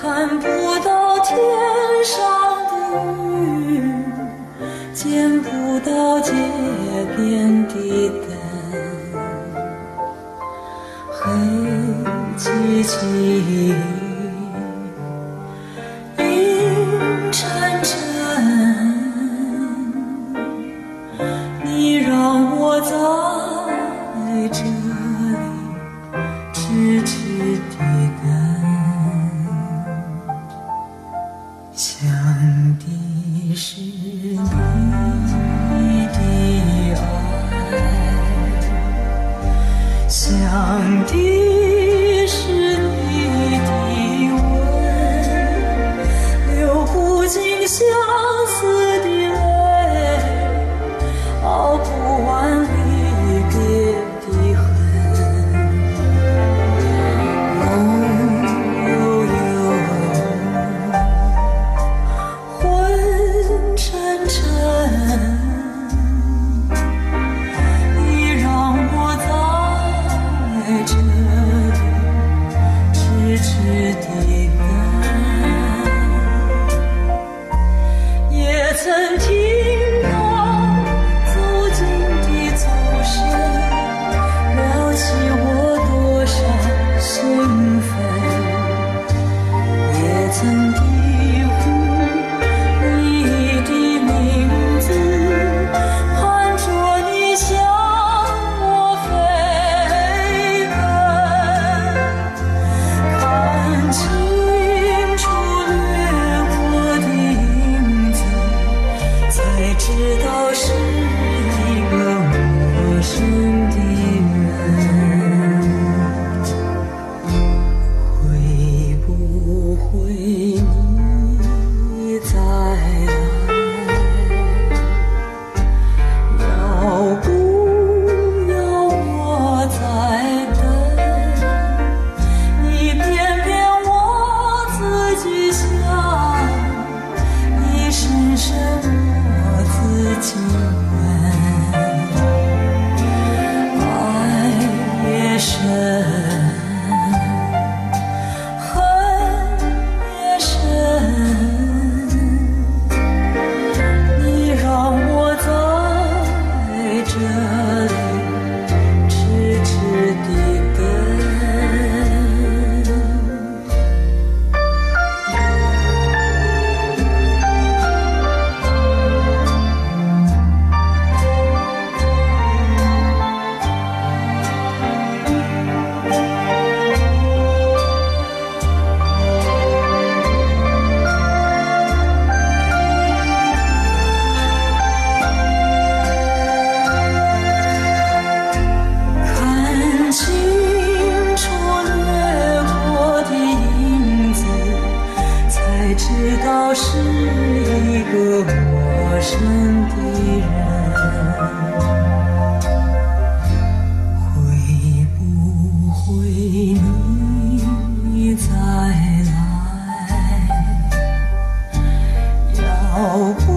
看不到天上的云见不到街边的灯黑漆漆。的想的是你的爱，想的是你的吻，流不尽相。precious. 我是一个陌生的人，会不会你再来？要。